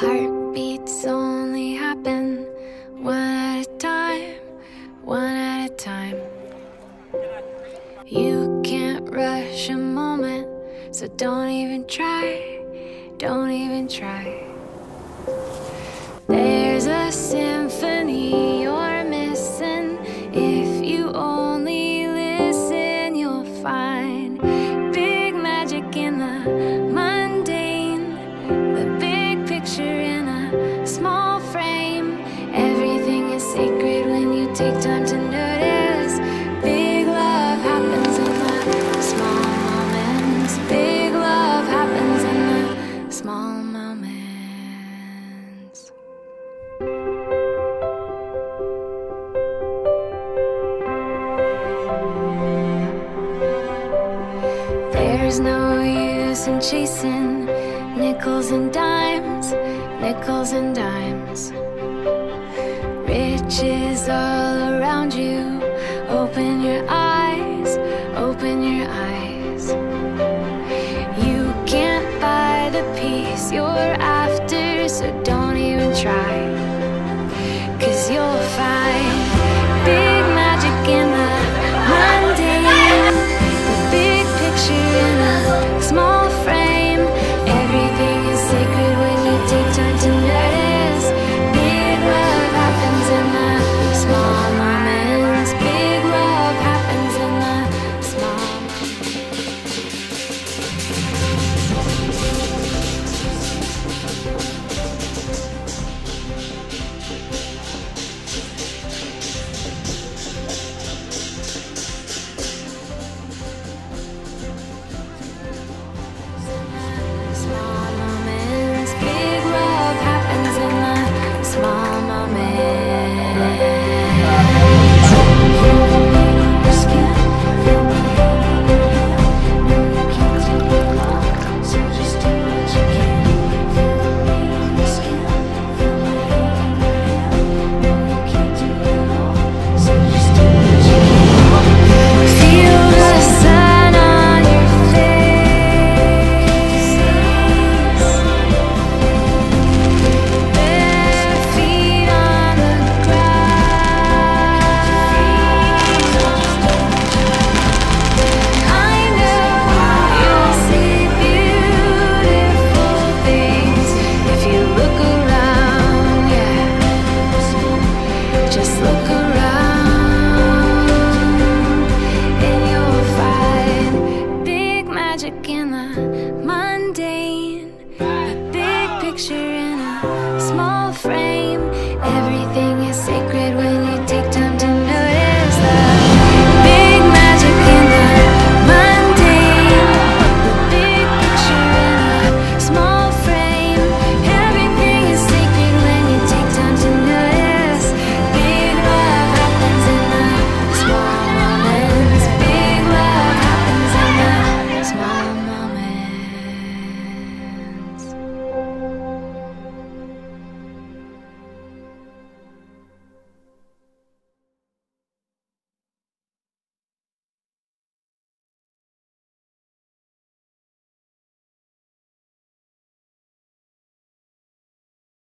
Heartbeats only happen one at a time, one at a time. You can't rush a moment, so don't even try, don't even try. There's a sin. No use in chasing nickels and dimes, nickels and dimes. Riches all around you. Open your eyes, open your eyes. You can't buy the peace you're after, so don't even try.